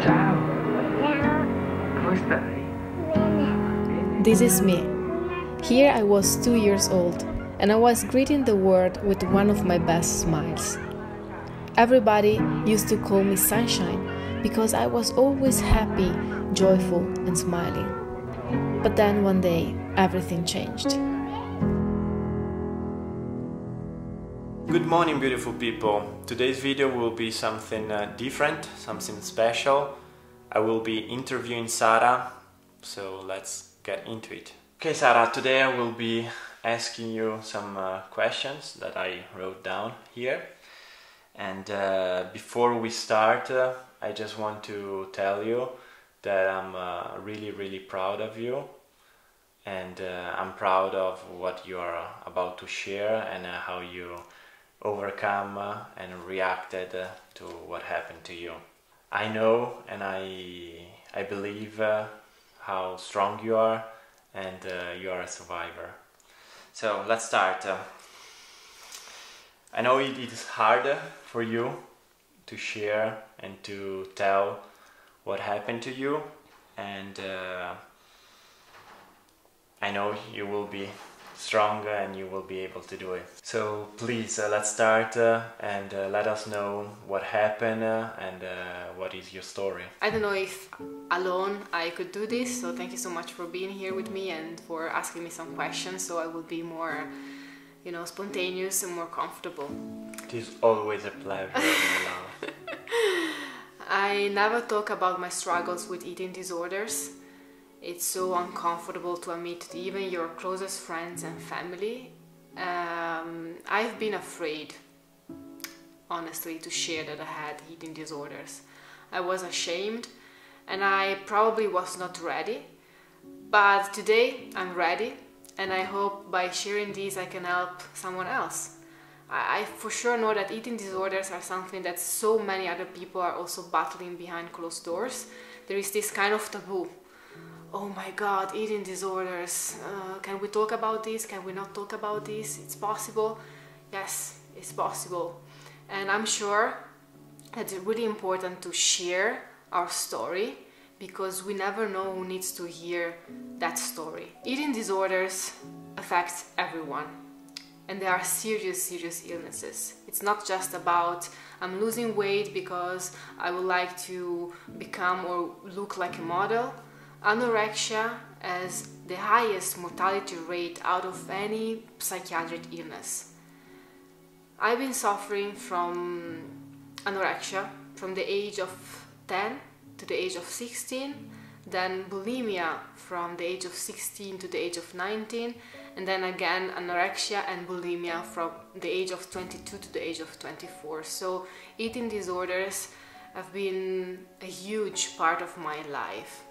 Ciao? This is me. Here I was two years old, and I was greeting the world with one of my best smiles. Everybody used to call me Sunshine because I was always happy, joyful, and smiling. But then one day, everything changed. Good morning, beautiful people. Today's video will be something uh, different, something special. I will be interviewing Sara, so let's get into it. Okay, Sara, today I will be asking you some uh, questions that I wrote down here. And uh, before we start, uh, I just want to tell you that I'm uh, really, really proud of you. And uh, I'm proud of what you are about to share and how you overcome uh, and reacted uh, to what happened to you. I know and I I believe uh, how strong you are and uh, you are a survivor. So let's start. Uh, I know it is hard for you to share and to tell what happened to you, and uh, I know you will be stronger and you will be able to do it. So please, uh, let's start uh, and uh, let us know what happened uh, and uh, what is your story. I don't know if alone I could do this, so thank you so much for being here with me and for asking me some questions so I will be more, you know, spontaneous and more comfortable. It is always a pleasure. I never talk about my struggles with eating disorders. It's so uncomfortable to admit to even your closest friends and family. Um, I've been afraid, honestly, to share that I had eating disorders. I was ashamed and I probably was not ready. But today I'm ready and I hope by sharing this I can help someone else. I, I for sure know that eating disorders are something that so many other people are also battling behind closed doors. There is this kind of taboo oh my god eating disorders. Uh, can we talk about this? Can we not talk about this? It's possible. Yes it's possible. And i'm sure that it's really important to share our story because we never know who needs to hear that story. Eating disorders affect everyone and there are serious serious illnesses. It's not just about i'm losing weight because i would like to become or look like a model anorexia has the highest mortality rate out of any psychiatric illness. I've been suffering from anorexia from the age of 10 to the age of 16, then bulimia from the age of 16 to the age of 19, and then again anorexia and bulimia from the age of 22 to the age of 24. So eating disorders have been a huge part of my life.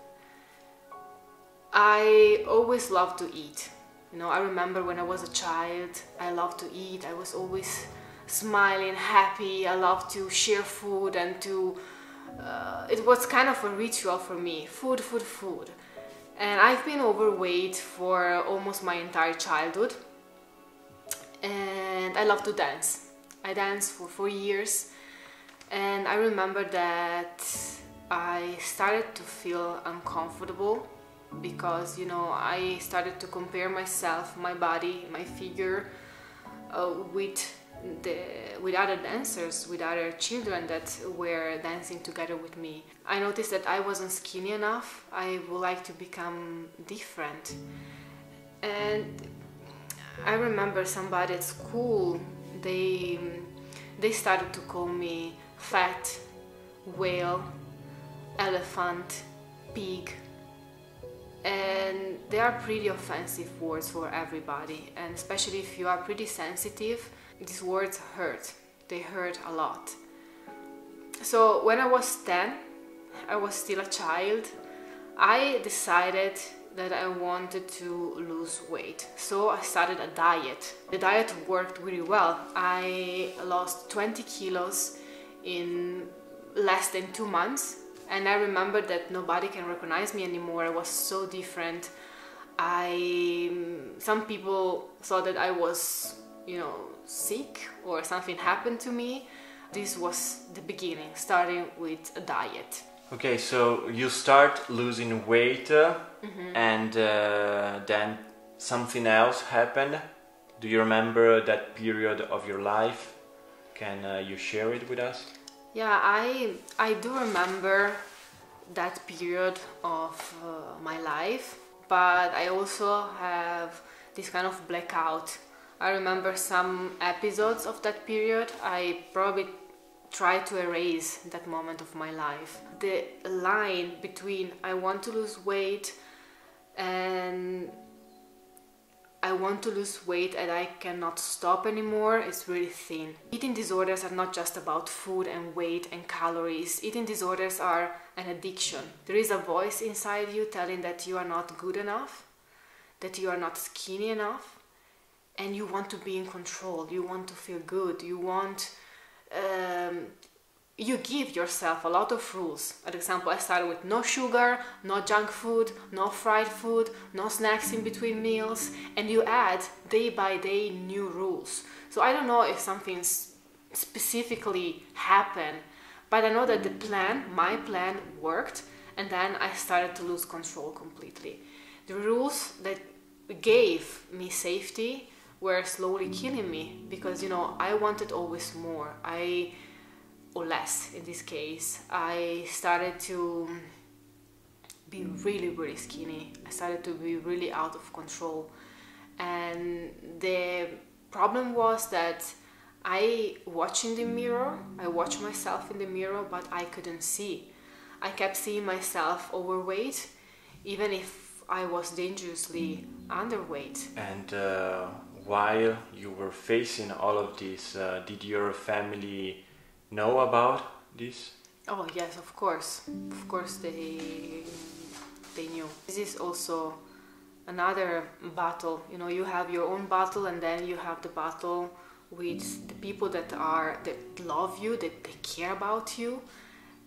I always loved to eat. You know, I remember when I was a child, I loved to eat. I was always smiling, happy. I loved to share food and to. Uh, it was kind of a ritual for me food, food, food. And I've been overweight for almost my entire childhood. And I love to dance. I danced for four years. And I remember that I started to feel uncomfortable because you know I started to compare myself, my body, my figure uh, with the with other dancers, with other children that were dancing together with me. I noticed that I wasn't skinny enough. I would like to become different, and I remember somebody at school. They they started to call me fat, whale, elephant, pig and they are pretty offensive words for everybody. And especially if you are pretty sensitive these words hurt. They hurt a lot. So when i was 10 i was still a child i decided that i wanted to lose weight. So i started a diet. The diet worked really well. I lost 20 kilos in less than two months and I remember that nobody can recognize me anymore. I was so different. I some people thought that I was, you know, sick or something happened to me. This was the beginning, starting with a diet. Okay, so you start losing weight, uh, and uh, then something else happened. Do you remember that period of your life? Can uh, you share it with us? Yeah, I I do remember that period of uh, my life, but I also have this kind of blackout. I remember some episodes of that period. I probably try to erase that moment of my life. The line between I want to lose weight and I want to lose weight and I cannot stop anymore is really thin. Eating disorders are not just about food and weight and calories. Eating disorders are an addiction. There is a voice inside you telling that you are not good enough, that you are not skinny enough, and you want to be in control. You want to feel good. You want um, you give yourself a lot of rules. For example, I started with no sugar, no junk food, no fried food, no snacks in between meals, and you add day by day new rules. So I don't know if something specifically happened, but I know that the plan, my plan, worked, and then I started to lose control completely. The rules that gave me safety were slowly killing me because you know I wanted always more. I or less in this case. I started to be really really skinny. I started to be really out of control. And the problem was that I watch in the mirror, I watch myself in the mirror, but I couldn't see. I kept seeing myself overweight, even if I was dangerously underweight. And uh, while you were facing all of this, uh, did your family know about this? Oh yes, of course. Of course they they knew. This is also another battle. You know, you have your own battle and then you have the battle with the people that are that love you, that they care about you.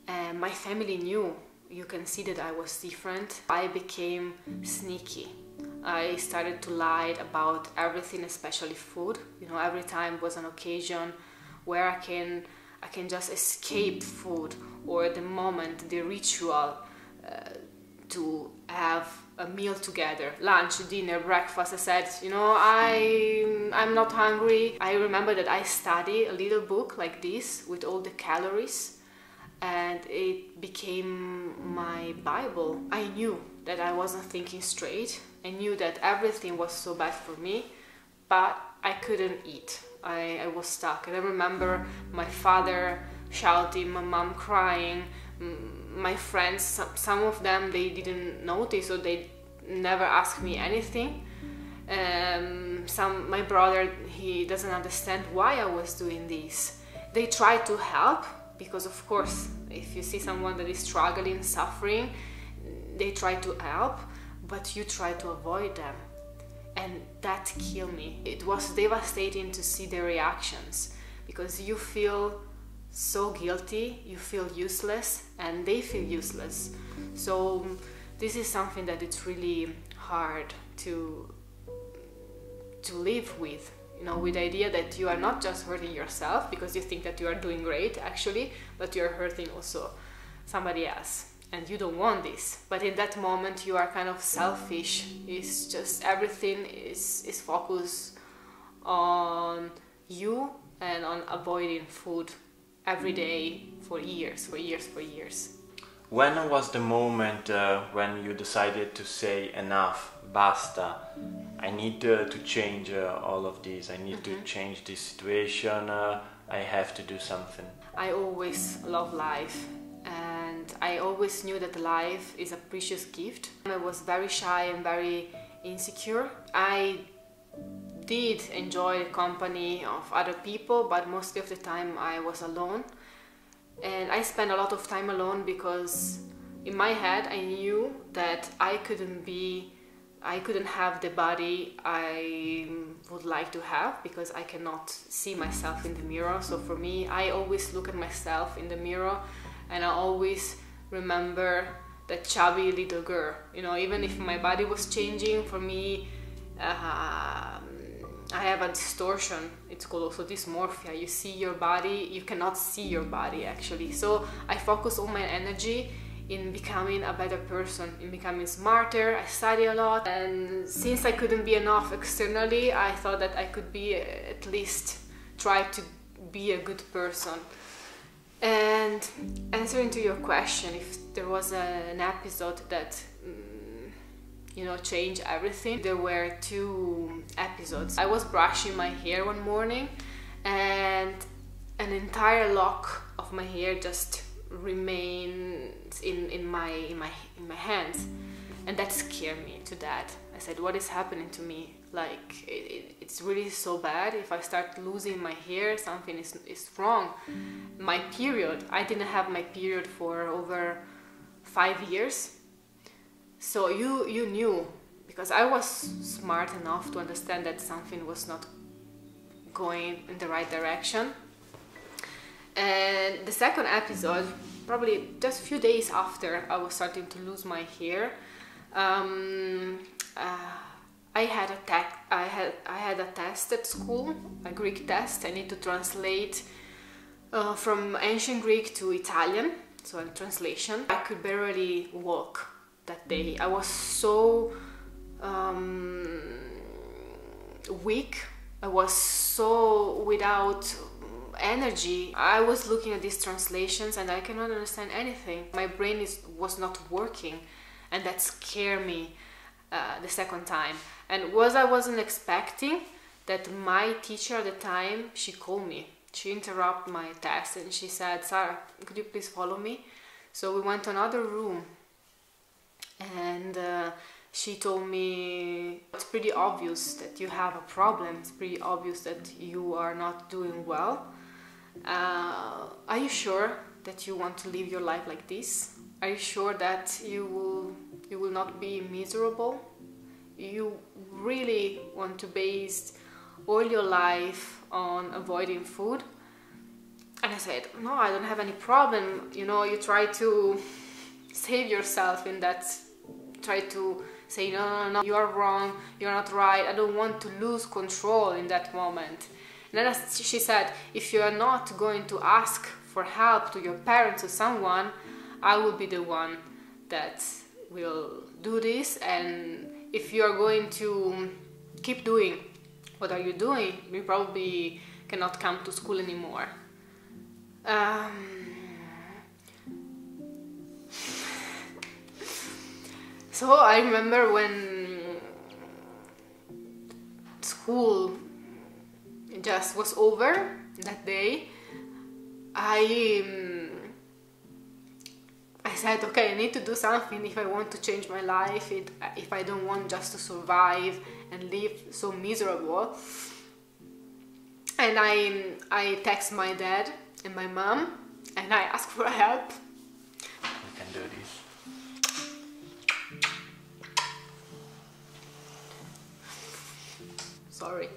And my family knew. You can see that I was different. I became sneaky. I started to lie about everything, especially food. You know, every time was an occasion where I can I can just escape food or the moment, the ritual uh, to have a meal together. Lunch dinner breakfast i said you know i i'm not hungry. I remember that i studied a little book like this with all the calories and it became my bible. I knew that i wasn't thinking straight. I knew that everything was so bad for me but i couldn't eat I, I was stuck. And I remember my father shouting, my mom crying, my friends, some, some of them they didn't notice or they never asked me anything. Um, some my brother he doesn't understand why I was doing this. They try to help because of course if you see someone that is struggling, suffering, they try to help, but you try to avoid them and that killed me. It was devastating to see the reactions because you feel so guilty, you feel useless, and they feel useless. So um, this is something that it's really hard to to live with. You know, with the idea that you are not just hurting yourself because you think that you are doing great actually, but you are hurting also somebody else and you don't want this. But in that moment you are kind of selfish. It's just everything is is focused on you and on avoiding food every day for years for years for years. When was the moment uh, when you decided to say enough basta. I need uh, to change uh, all of this. I need mm-hmm. to change this situation. Uh, i have to do something. I always love life I always knew that life is a precious gift. I was very shy and very insecure. I did enjoy the company of other people, but most of the time I was alone. And I spent a lot of time alone because in my head I knew that I couldn't be I couldn't have the body I would like to have because I cannot see myself in the mirror. So for me, I always look at myself in the mirror and I always remember that chubby little girl. You know, even if my body was changing, for me, uh, I have a distortion. It's called also dysmorphia. You see your body, you cannot see your body actually. So I focus all my energy in becoming a better person, in becoming smarter. I study a lot, and since I couldn't be enough externally, I thought that I could be uh, at least try to be a good person. And answering to your question, if there was a, an episode that mm, you know changed everything, there were two episodes. I was brushing my hair one morning, and an entire lock of my hair just remained in, in my in my in my hands, and that scared me to that. I said, "What is happening to me? like it, it, really so bad. If i start losing my hair something is, is wrong. My period i didn't have my period for over five years. So you you knew because i was smart enough to understand that something was not going in the right direction. And the second episode probably just a few days after i was starting to lose my hair um, uh, I had a te- I had I had a test at school, a Greek test. I need to translate uh, from ancient Greek to Italian, so a translation. I could barely walk that day. I was so um, weak. I was so without energy. I was looking at these translations and I cannot understand anything. My brain is was not working, and that scared me uh, the second time. And was I wasn't expecting that my teacher at the time she called me. She interrupted my test and she said, "Sara, could you please follow me?" So we went to another room, and uh, she told me it's pretty obvious that you have a problem. It's pretty obvious that you are not doing well. Uh, are you sure that you want to live your life like this? Are you sure that you will you will not be miserable? you really want to base all your life on avoiding food. And i said no i don't have any problem. You know you try to save yourself in that try to say no no no you are wrong you're not right. I don't want to lose control in that moment. And then she said if you are not going to ask for help to your parents or someone i will be the one that will do this and if you are going to keep doing what are you doing, you probably cannot come to school anymore. Um, so I remember when school just was over that day, I um, I said, okay, I need to do something if I want to change my life, it, if I don't want just to survive and live so miserable. And I, I text my dad and my mom and I ask for help. I can do this. Sorry.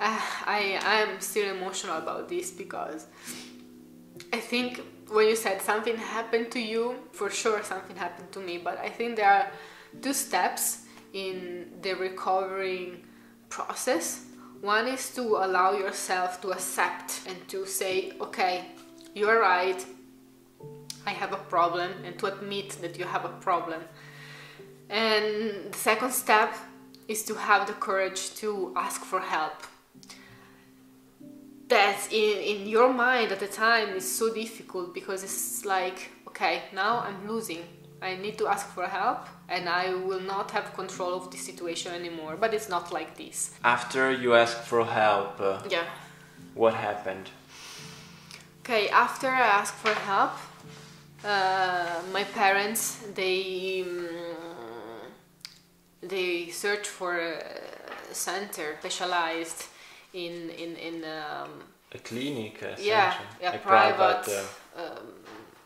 Uh, I am still emotional about this because I think when you said something happened to you, for sure something happened to me, but I think there are two steps in the recovering process. One is to allow yourself to accept and to say, okay, you're right, I have a problem, and to admit that you have a problem. And the second step is to have the courage to ask for help that in, in your mind at the time is so difficult because it's like okay now i'm losing. I need to ask for help and i will not have control of the situation anymore. But it's not like this. After you ask for help, uh, yeah. what happened? okay after i asked for help uh, my parents they um, they searched for a center specialized in in in um, A clinic, yeah, yeah, a private, uh, um,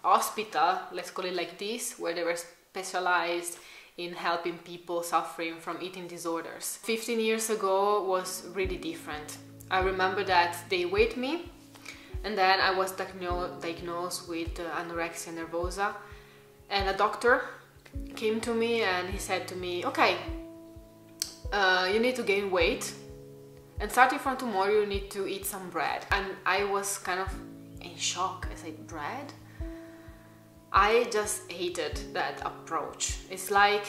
hospital, let's call it like this, where they were specialized in helping people suffering from eating disorders. 15 years ago was really different. I remember that they weighed me and then I was diagno- diagnosed with uh, anorexia nervosa and a doctor came to me and he said to me, okay, uh, you need to gain weight and starting from tomorrow you need to eat some bread. And i was kind of in shock i said bread? I just hated that approach. It's like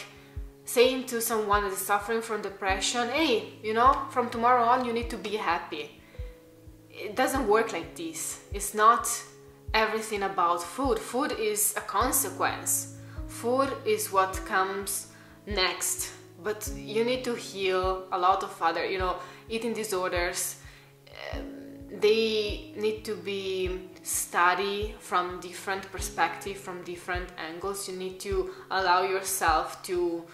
saying to someone that is suffering from depression hey you know from tomorrow on you need to be happy. It doesn't work like this. It's not everything about food. Food is a consequence. Food is what comes next but you need to heal a lot of other you know eating disorders um, they need to be studied from different perspective from different angles you need to allow yourself to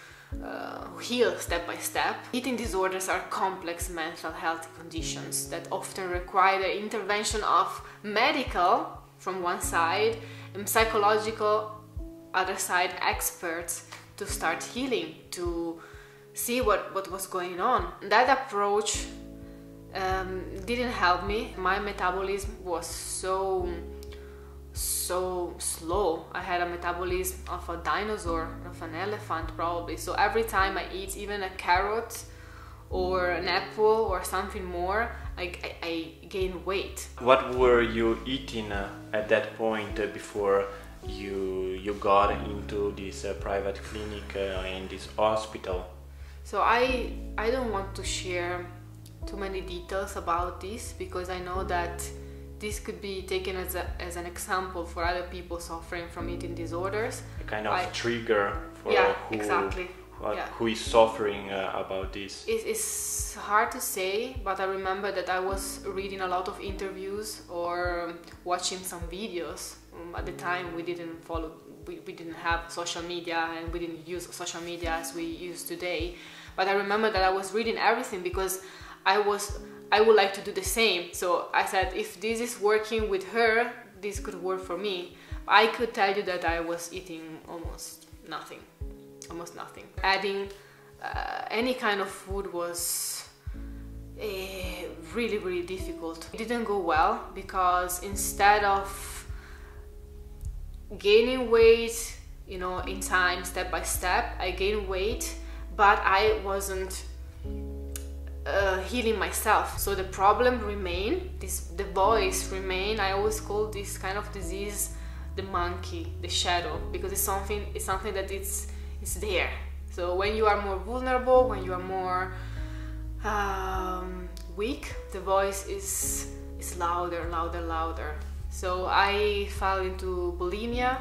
uh, heal step by step. Eating disorders are complex mental health conditions that often require the intervention of medical from one side and psychological other side experts to start healing, to see what, what was going on. That approach um, didn't help me. My metabolism was so so slow. I had a metabolism of a dinosaur, of an elephant probably. So every time I eat even a carrot or an apple or something more, I, I, I gain weight. What were you eating uh, at that point uh, before you you got into this uh, private clinic uh, in this hospital? So I I don't want to share too many details about this because I know that this could be taken as, a, as an example for other people suffering from eating disorders. A kind of I, trigger for yeah, who, exactly. What, yeah. who is suffering uh, about this. It, it's hard to say, but I remember that I was reading a lot of interviews or watching some videos. Um, at the time, we didn't follow we, we didn't have social media and we didn't use social media as we use today. But i remember that i was reading everything because i was i would like to do the same. So i said if this is working with her this could work for me. I could tell you that i was eating almost nothing almost nothing. Adding uh, any kind of food was uh, really really difficult. It didn't go well because instead of gaining weight, you know, in time, step by step. I gained weight, but I wasn't uh, healing myself. So the problem remain. This the voice remain. I always call this kind of disease the monkey, the shadow, because it's something. It's something that it's it's there. So when you are more vulnerable, when you are more um, weak, the voice is is louder, louder, louder. So I fell into bulimia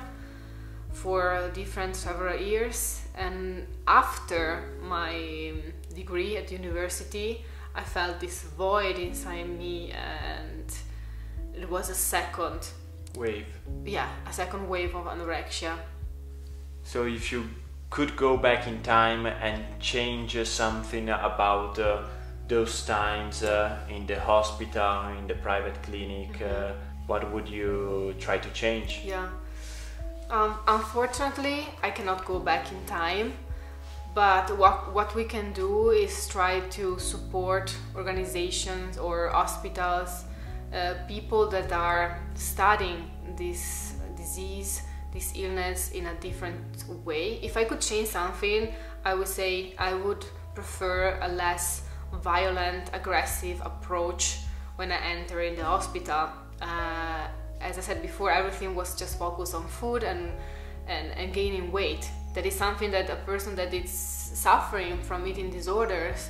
for different several years and after my degree at university I felt this void inside me and it was a second wave. Yeah, a second wave of anorexia. So if you could go back in time and change something about uh, those times uh, in the hospital, in the private clinic, mm -hmm. uh, what would you try to change? Yeah. Um, unfortunately, I cannot go back in time, but what, what we can do is try to support organizations or hospitals, uh, people that are studying this disease, this illness in a different way. If I could change something, I would say I would prefer a less violent, aggressive approach when I enter in the hospital uh, as I said before, everything was just focused on food and, and, and gaining weight. That is something that a person that is suffering from eating disorders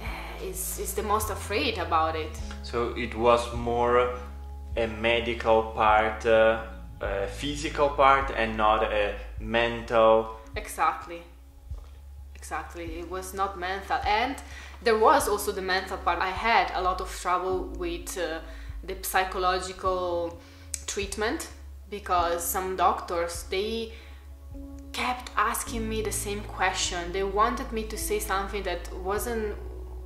uh, is, is the most afraid about it. So it was more a medical part, uh, a physical part, and not a mental. Exactly. Exactly. It was not mental, and there was also the mental part. I had a lot of trouble with. Uh, the psychological treatment because some doctors they kept asking me the same question. They wanted me to say something that wasn't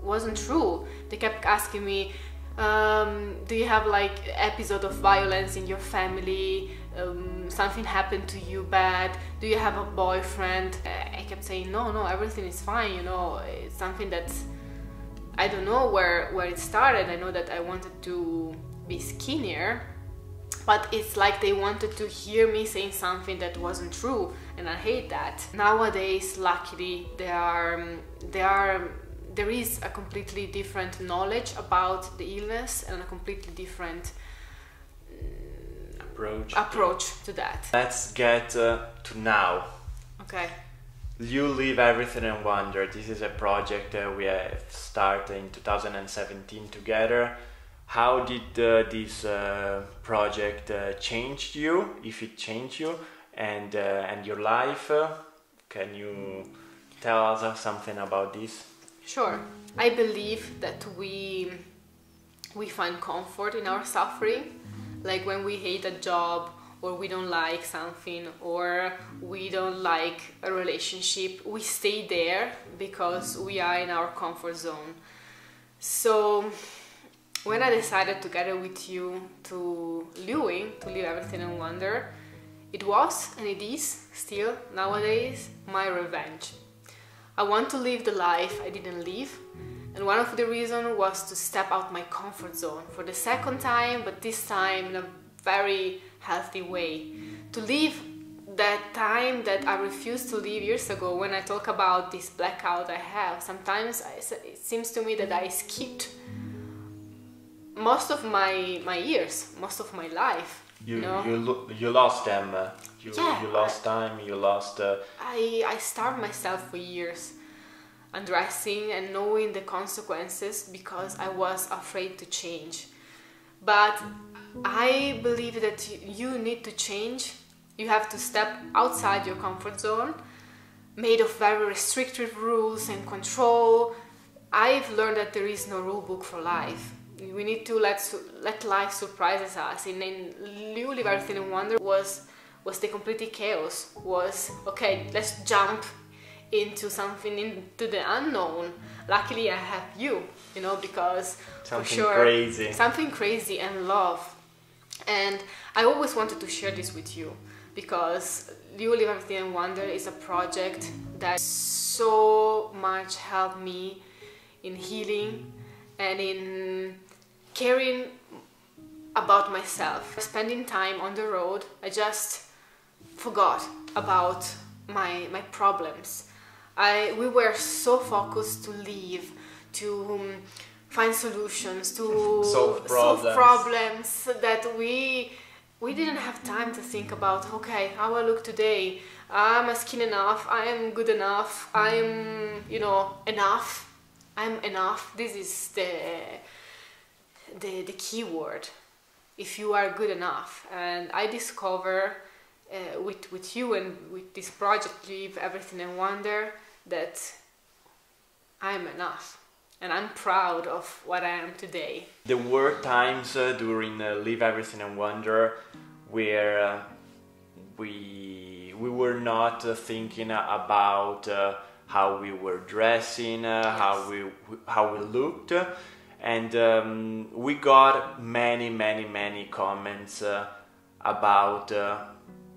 wasn't true. They kept asking me um, do you have like episode of violence in your family? Um, something happened to you bad? Do you have a boyfriend? I kept saying no no everything is fine you know. It's something that i don't know where where it started. I know that i wanted to be skinnier but it's like they wanted to hear me saying something that wasn't true and i hate that nowadays luckily there are there are there is a completely different knowledge about the illness and a completely different approach approach to that. Let's get uh, to now. Okay. You Leave Everything and Wander. This is a project uh, we have started in 2017 together. How did uh, this uh, project uh, change you, if it changed you, and uh, and your life? Uh, can you tell us something about this? Sure. I believe that we we find comfort in our suffering, like when we hate a job or we don't like something or we don't like a relationship, we stay there because we are in our comfort zone. So when I decided together with you to Lewin, to leave everything in wander, it was and it is still nowadays my revenge. I want to live the life I didn't live and one of the reasons was to step out my comfort zone for the second time, but this time in a very healthy way. To live that time that I refused to live years ago when I talk about this blackout I have. Sometimes it seems to me that I skipped most of my my years, most of my life. You you, lo- you lost them. Uh, you, Yeah, you lost time. You lost. Uh, I, I starved myself for years, undressing and knowing the consequences because I was afraid to change. But I believe that you need to change. You have to step outside your comfort zone, made of very restrictive rules and control. I've learned that there is no rule book for life. We need to let let life surprises us. And in Live Everything in Wander was was the completely chaos. Was okay. Let's jump into something into the unknown. Luckily, I have you. You know because Something for sure crazy. something crazy and love. And I always wanted to share this with you because You Live Everything and Wander is a project that so much helped me in healing and in caring about myself. Spending time on the road, I just forgot about my my problems. I we were so focused to live, to um, find solutions, to Solve problems. problems that we we didn't have time to think about. Okay, how I look today. I'm a skin enough. I'm good enough. I'm you know enough. I'm enough. This is the the the key word. If you are good enough, and I discover uh, with with you and with this project, leave everything and wander that I'm enough, and I'm proud of what I am today. There were times uh, during uh, Leave Everything and Wander where uh, we we were not uh, thinking about uh, how we were dressing, uh, how we how we looked, and um, we got many many many comments uh, about uh,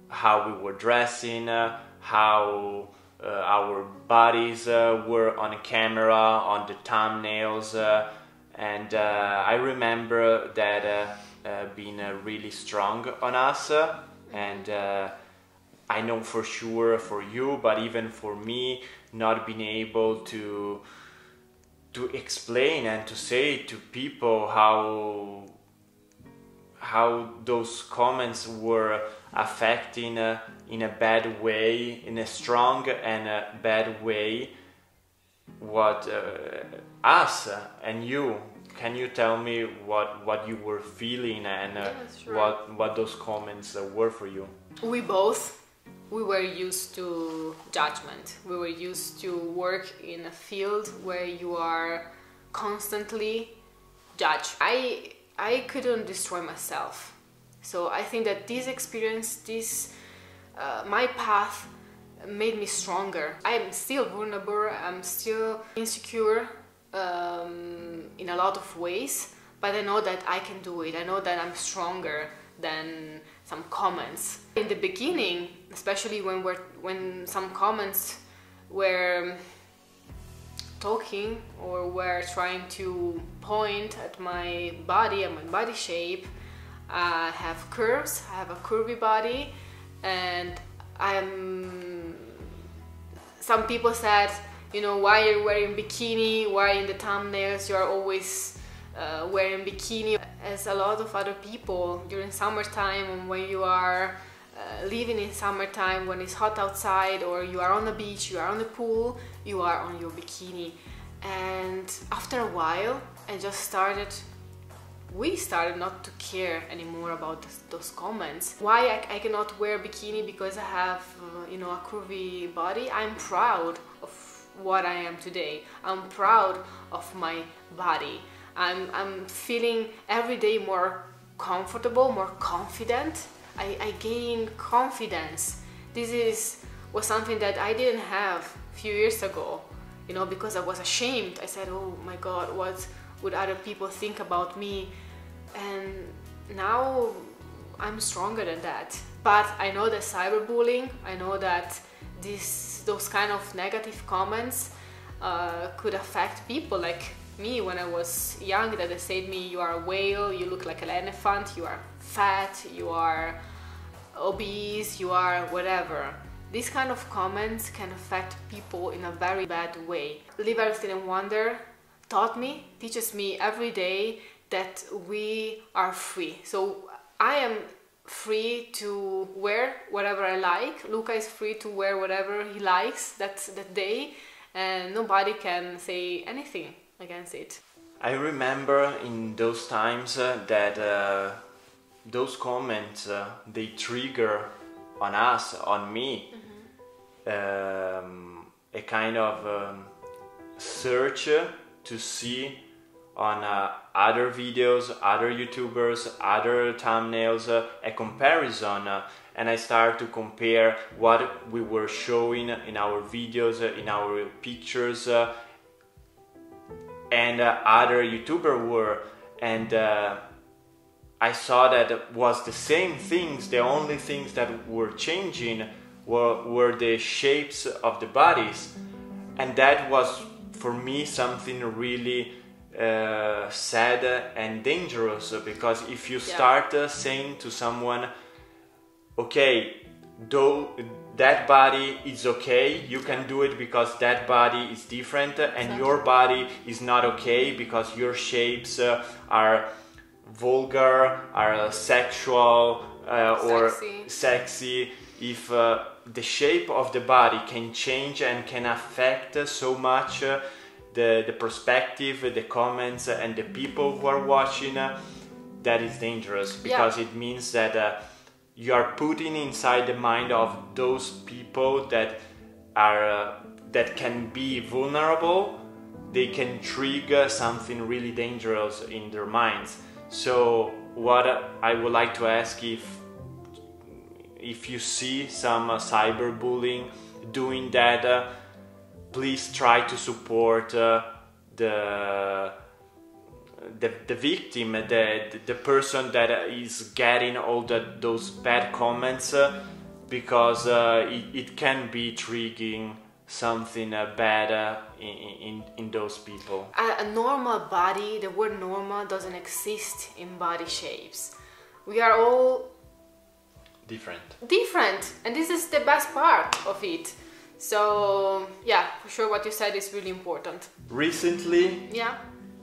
how we were dressing, uh, how uh, our bodies uh, were on camera, on the thumbnails, uh, and I remember that being really strong on us, and I know for sure for you, but even for me, not being able to to explain and to say to people how how those comments were affecting uh, in a bad way, in a strong and a bad way, what uh, us and you. Can you tell me what what you were feeling and uh, Yes, sure. what what those comments uh, were for you? we both we were used to judgment. We were used to work in a field where you are constantly judged. I i couldn't destroy myself. So i think that this experience this uh, my path made me stronger. I am still vulnerable. I'm still insecure um, in a lot of ways but i know that i can do it. I know that i'm stronger than some comments. In the beginning especially when we're when some comments were talking or were trying to point at my body and my body shape i have curves i have a curvy body and i'm some people said You know, why you're wearing bikini, why in the thumbnails you're always uh, wearing bikini. As a lot of other people during summertime when you are uh, living in summertime when it's hot outside or you are on the beach, you are on the pool, you are on your bikini. And after a while, I just started we started not to care anymore about this, those comments. Why I, I, cannot wear bikini because I have, uh, you know, a curvy body. I'm proud of what I am today. I'm proud of my body. I'm, I'm feeling every day more comfortable, more confident. I, I gain confidence. This is was something that I didn't have a few years ago, you know, because I was ashamed. I said, oh my God, what would other people think about me? And now I'm stronger than that. But I know that cyberbullying, I know that this, those kind of negative comments uh, could affect people like me when I was young that they said me you are a whale, you look like an elephant, you are fat, you are obese, you are whatever. These kind of comments can affect people in a very bad way. Leave Everything in Wander taught me, teaches me every day that we are free. So I am free to wear whatever I like. Luca is free to wear whatever he likes that, that day and nobody can say anything against it. I remember in those times uh, that uh, those comments uh, they trigger on us, on me, mm-hmm. um, a kind of um, search to see on uh, other videos, other YouTubers, other thumbnails, uh, a comparison, uh, and I start to compare what we were showing in our videos, uh, in our pictures, uh, and uh, other YouTuber were, and I saw that it was the same things. The only things that were changing were, were the shapes of the bodies, and that was for me something really uh, sad and dangerous because if you start uh, saying to someone, okay, though that body is okay, you can do it because that body is different, and your body is not okay because your shapes uh, are vulgar, are sexual, uh, or sexy. If uh, the shape of the body can change and can affect so much uh, the, the perspective, the comments, and the people who are watching, that is dangerous because yeah. it means that uh, you are putting inside the mind of those people that are uh, that can be vulnerable. They can trigger something really dangerous in their minds. So, what I would like to ask if if you see some uh, cyberbullying doing that uh, please try to support uh, the, the the victim, the the person that is getting all the, those bad comments, uh, because uh, it, it can be triggering something uh, bad uh, in, in, in those people. A, a normal body, the word normal doesn't exist in body shapes. We are all different. Different, and this is the best part of it. So yeah, for sure what you said is really important. Recently, yeah,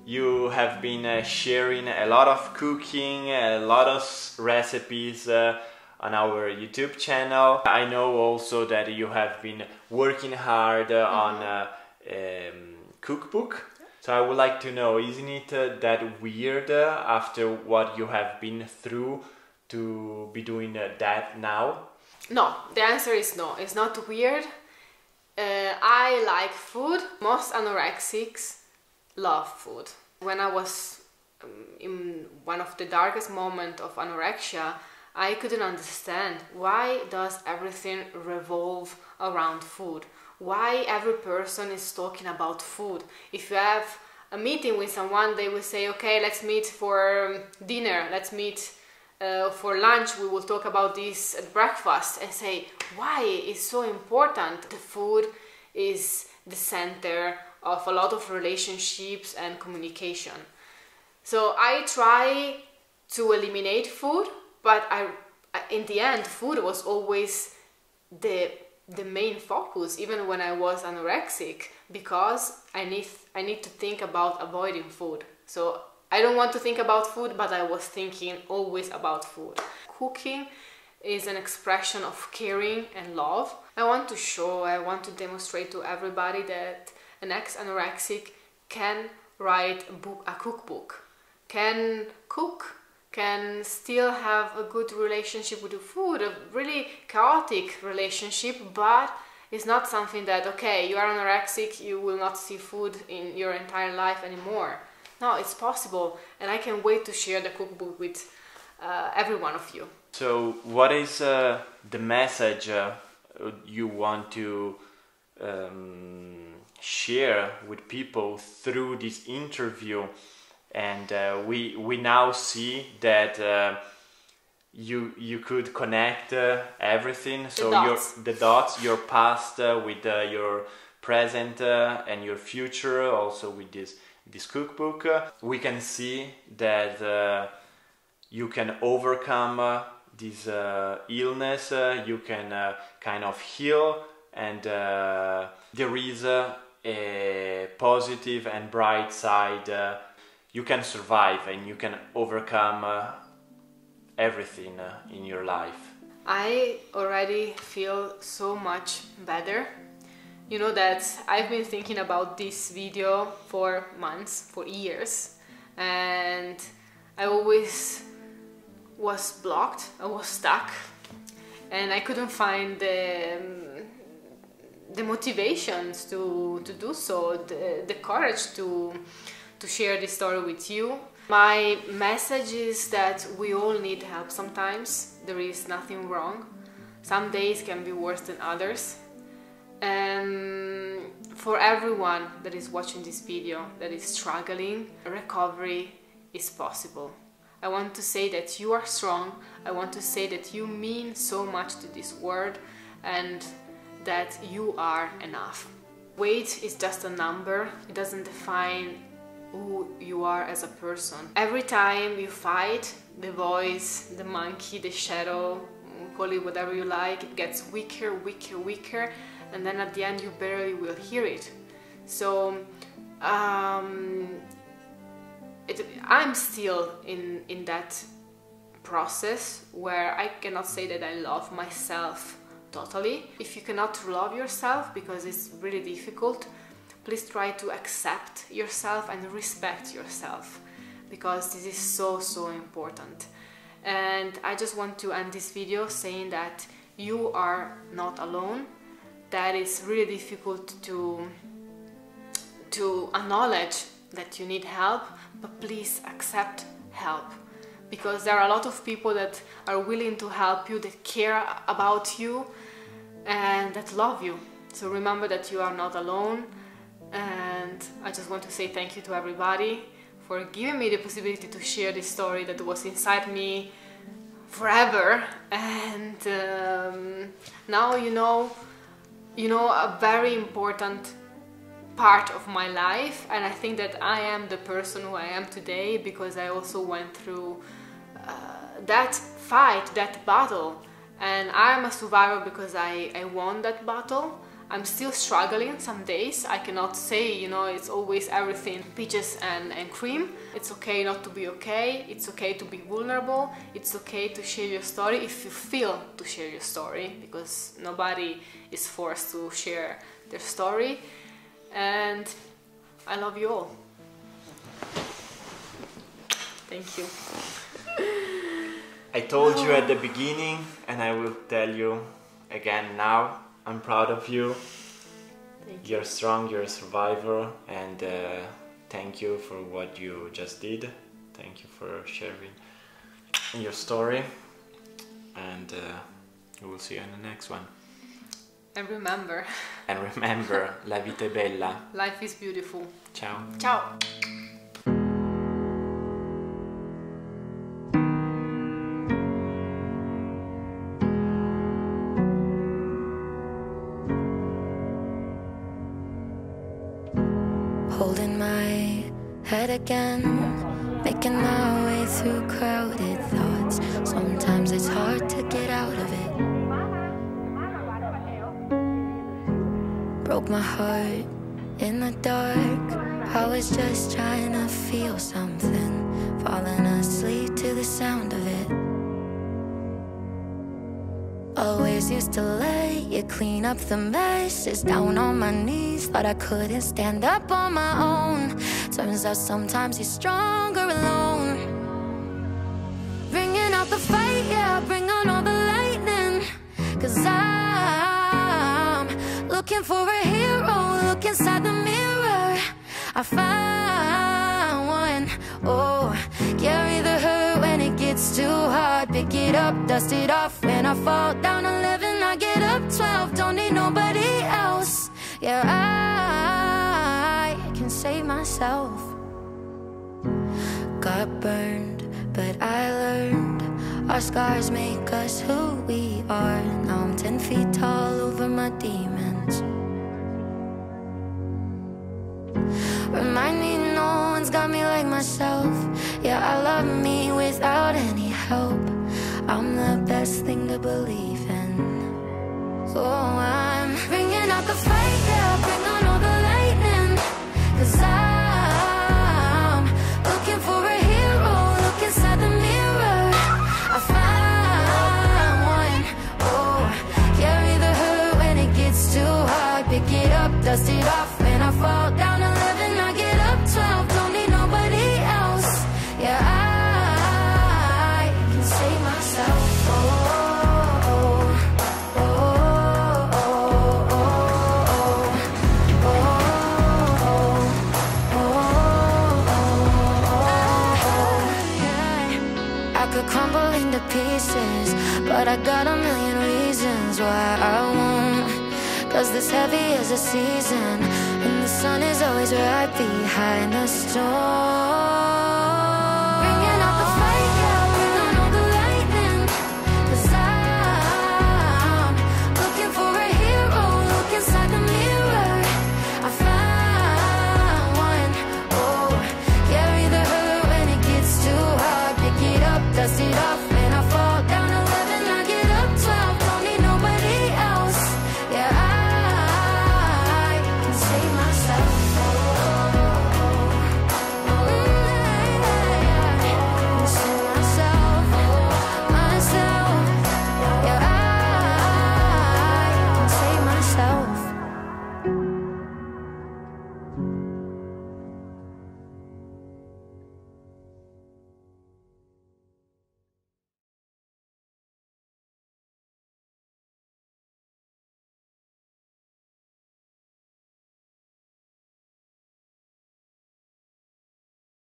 you have been uh, sharing a lot of cooking, a lot of recipes uh, on our YouTube channel. I know also that you have been working hard uh, mm -hmm. on a um, cookbook. So I would like to know, isn't it uh, that weird uh, after what you have been through to be doing uh, that now? No, the answer is no. It's not weird uh, I like food. Most anorexics love food. When I was um, in one of the darkest moments of anorexia, I couldn't understand. Why does everything revolve around food? Why every person is talking about food? If you have a meeting with someone, they will say, okay, let's meet for dinner, let's meet uh, for lunch. We will talk about this at breakfast. And say why it's so important? The food is the center of a lot of relationships and communication. So i try to eliminate food but i in the end food was always the the main focus even when I was anorexic because I need I need to think about avoiding food. So I don't want to think about food, but I was thinking always about food. Cooking is an expression of caring and love. I want to show, I want to demonstrate to everybody that an ex-anorexic can write a book, a cookbook, can cook, can still have a good relationship with the food, a really chaotic relationship, but it's not something that okay, you are anorexic, you will not see food in your entire life anymore. No, it's possible, and I can wait to share the cookbook with uh, every one of you. So, what is uh, the message uh, you want to um, share with people through this interview? And uh, we we now see that uh, you you could connect uh, everything. The so dots. your the dots, your past with your present and your future, also with this this cookbook. we can see that you can overcome uh, this uh, illness, uh, you can uh, kind of heal, and uh, there is a positive and bright side. You can survive and you can overcome uh, everything uh, in your life. I already feel so much better. You know that I've been thinking about this video for months, for years, and I always was blocked, I was stuck, and I couldn't find the, um, the motivations to, to do so, the, the courage to, to share this story with you. My message is that we all need help sometimes, there is nothing wrong. Some days can be worse than others. And for everyone that is watching this video that is struggling, recovery is possible. I want to say that you are strong. I want to say that you mean so much to this world and that you are enough. Weight is just a number, it doesn't define who you are as a person. Every time you fight, the voice, the monkey, the shadow, call it whatever you like, it gets weaker, weaker, weaker, and then at the end you barely will hear it. So, um, it, I'm still in, in that process where I cannot say that I love myself totally. If you cannot love yourself because it's really difficult, please try to accept yourself and respect yourself because this is so so important. And I just want to end this video saying that you are not alone. That is really difficult to to acknowledge that you need help, but please accept help because there are a lot of people that are willing to help you, that care about you, and that love you. So remember that you are not alone. And I just want to say thank you to everybody for giving me the possibility to share this story that was inside me forever. And um, now you know, you know, a very important part of my life and I think that I am the person who I am today because I also went through uh, that fight, that battle and I'm a survivor because I, I won that battle. I'm still struggling some days. I cannot say, you know, it's always everything peaches and, and cream. It's okay not to be okay. It's okay to be vulnerable. It's okay to share your story if you feel to share your story because nobody is forced to share their story and I love you all. Thank you. I told you at the beginning, and I will tell you again now. I'm proud of you. Thank you. You're strong, you're a survivor, and uh, thank you for what you just did. Thank you for sharing your story, and uh, we will see you in the next one. And remember, And remember, la vita è bella. life is beautiful. Ciao. Ciao! Again, making my way through crowded thoughts. Sometimes it's hard to get out of it. broke my heart in the dark. I was just trying to feel something, falling asleep to the sound of it. Always used to let you clean up the messes down on my knees. Thought I couldn't stand up on my own. Turns out sometimes you're stronger alone. Bringing out the fight, yeah, bring on all the lightning. Cause I'm looking for a hero, look inside the mirror. I found one, oh, carry the hurt when it gets too hard. Pick it up, dust it off. When I fall down 11, I get up 12. Got burned, but I learned our scars make us who we are. Now I'm 10 feet tall over my demons. Remind me no one's got me like myself. Yeah, I love me without any help. I'm the best thing to believe in. So I'm bringing out the fight, yeah, bring on all the lightning. Cause I'm pieces, but I got a million reasons why I won't. Cause this heavy is a season, and the sun is always right behind the storm.